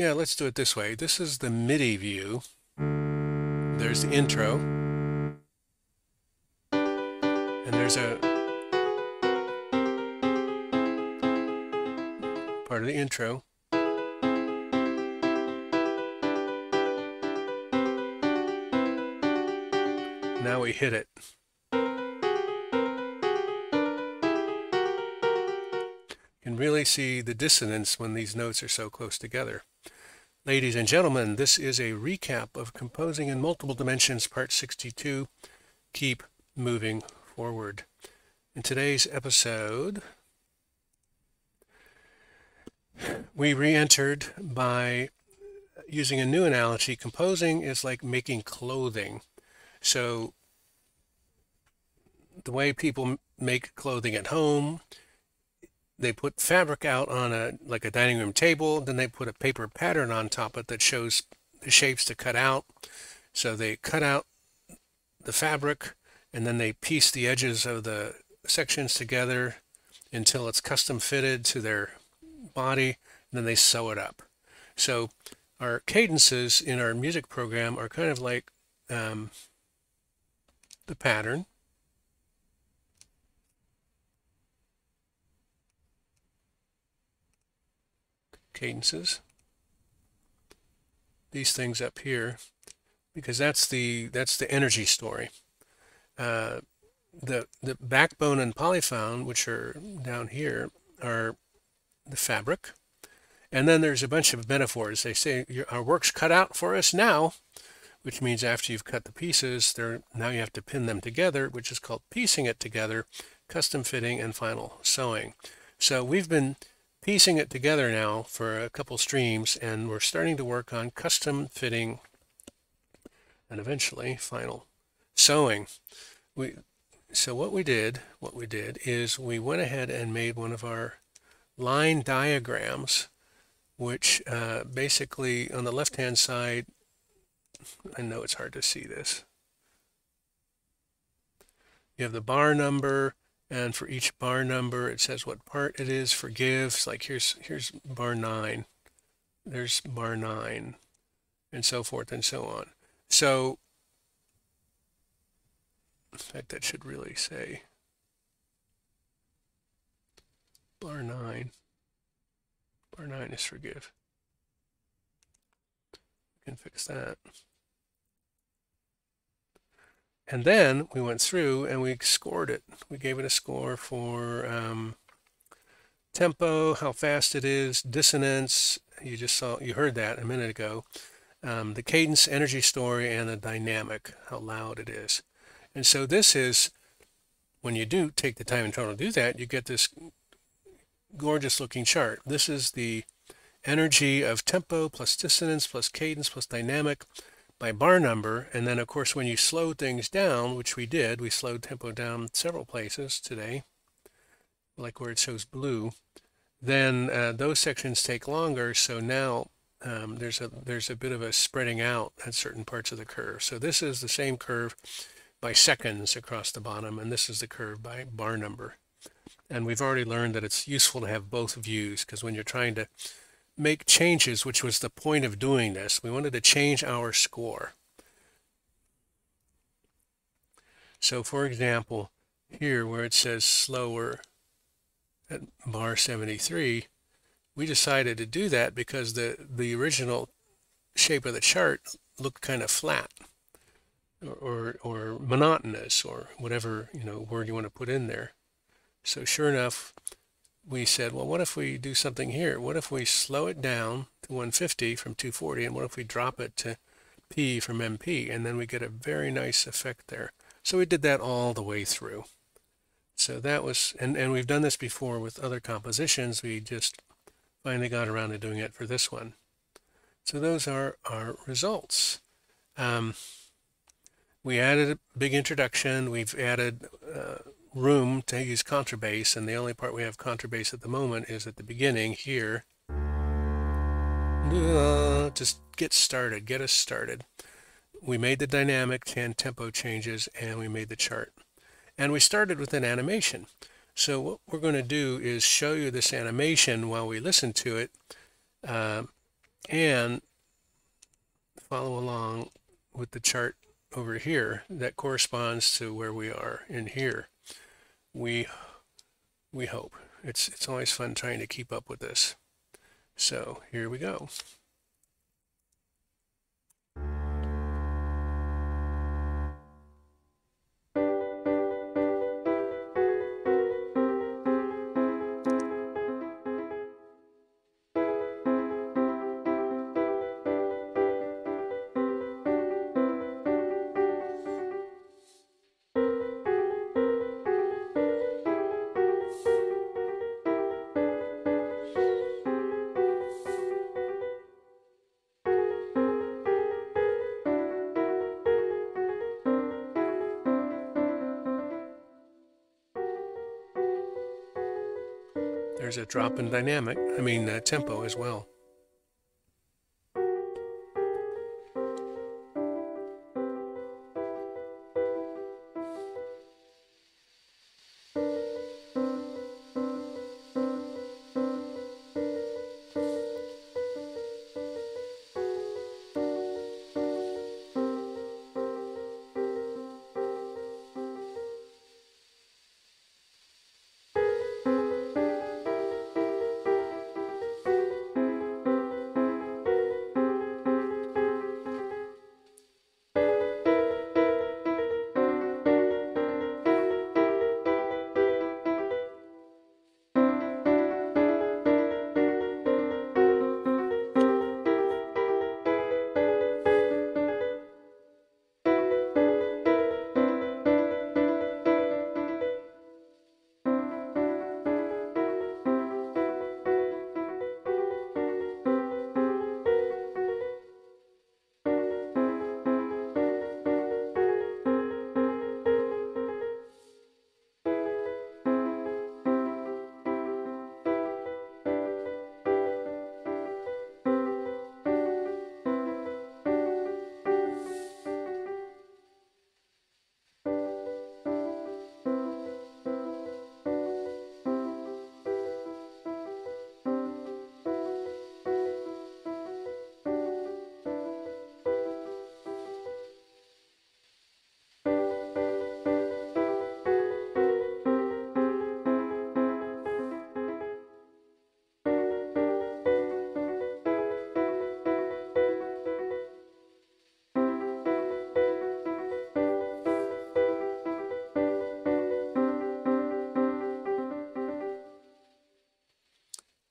Yeah, let's do it this way. This is the MIDI view. There's the intro. And there's a part of the intro. Now we hit it. You can really see the dissonance when these notes are so close together. Ladies and gentlemen, this is a recap of Composing in Multiple Dimensions, Part 62. Keep moving forward. In today's episode, we re-entered by using a new analogy. Composing is like making clothing. So the way people make clothing at home, they put fabric out on a like a dining room table, then they put a paper pattern on top of it that shows the shapes to cut out. So they cut out the fabric and then they piece the edges of the sections together until it's custom fitted to their body, and then they sew it up. So our cadences in our music program are kind of like um, the pattern. Cadences. These things up here, because that's the that's the energy story. Uh, the the backbone and polyphon, which are down here, are the fabric. And then there's a bunch of metaphors. They say our work's cut out for us now which means after you've cut the pieces, there now you have to pin them together, which is called piecing it together, custom fitting, and final sewing. So we've been piecing it together now for a couple streams, and we're starting to work on custom fitting and eventually final sewing. We so what we did, what we did is we went ahead and made one of our line diagrams, which uh, basically on the left-hand side I know it's hard to see this. You have the bar number, and for each bar number, it says what part it is for gives. Like here's here's bar nine, there's bar nine, and so forth and so on. So, in fact, that should really say bar nine. Bar nine is forgive. We can fix that. And then we went through and we scored it. We gave it a score for um, tempo, how fast it is, dissonance. You just saw, you heard that a minute ago. Um, the cadence, energy story, and the dynamic, how loud it is. And so this is, when you do take the time and try to do that, you get this gorgeous looking chart. This is the energy of tempo plus dissonance plus cadence plus dynamic by bar number. And then, of course, when you slow things down, which we did, we slowed tempo down several places today, like where it shows blue, then uh, those sections take longer. So now um, there's a there's a bit of a spreading out at certain parts of the curve. So this is the same curve by seconds across the bottom, and this is the curve by bar number. And we've already learned that it's useful to have both views because when you're trying to make changes, which was the point of doing this. We wanted to change our score. So for example, here where it says slower at bar 73, we decided to do that because the, the original shape of the chart looked kind of flat or, or, or monotonous or whatever you know word you want to put in there. So sure enough, we said, well, what if we do something here? What if we slow it down to 150 from 240, and what if we drop it to P from MP, and then we get a very nice effect there. So we did that all the way through. So that was, and, and we've done this before with other compositions. We just finally got around to doing it for this one. So those are our results. Um, we added a big introduction. We've added uh, room to use contrabass, and the only part we have contrabass at the moment is at the beginning here. Uh, just get started, get us started. We made the dynamic and tempo changes, and we made the chart. And we started with an animation. So what we're going to do is show you this animation while we listen to it. Uh, and follow along with the chart over here that corresponds to where we are in here. We we hope. It's it's always fun trying to keep up with this. So here we go. There's a drop in dynamic, I mean uh, tempo as well.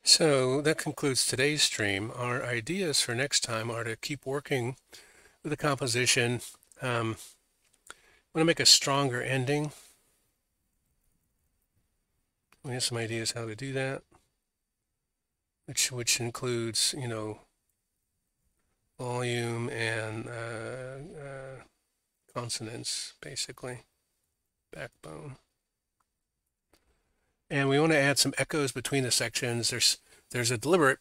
So that concludes today's stream. Our ideas for next time are to keep working with the composition. Um, I want to make a stronger ending. We have some ideas how to do that, which which includes, you know, volume and uh, uh, consonance, basically, backbone. And we want to add some echoes between the sections. There's there's a deliberate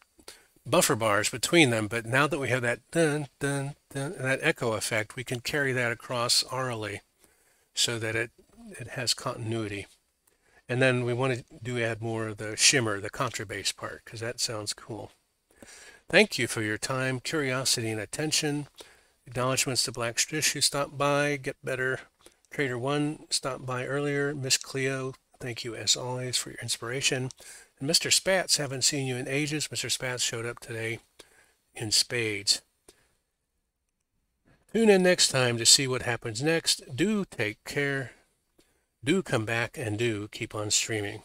buffer bars between them, but now that we have that dun, dun, dun, that echo effect, we can carry that across aurally so that it, it has continuity. And then we want to do add more of the shimmer, the contrabass part, because that sounds cool. Thank you for your time, curiosity, and attention. Acknowledgements to Black Strish who stopped by, Get Better, Trader One stopped by earlier, Miss Cleo, thank you as always for your inspiration. And Mr. Spats, haven't seen you in ages. Mr. Spats showed up today in spades. Tune in next time to see what happens next. Do take care. Do come back and do keep on streaming.